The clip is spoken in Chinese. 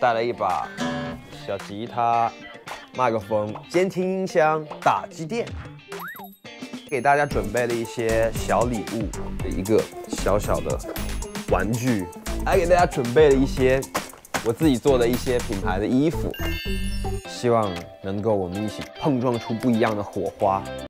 带了一把小吉他、麦克风、监听音箱、打击垫，给大家准备了一些小礼物的一个小小的玩具，还给大家准备了一些我自己做的一些品牌的衣服，希望能够我们一起碰撞出不一样的火花。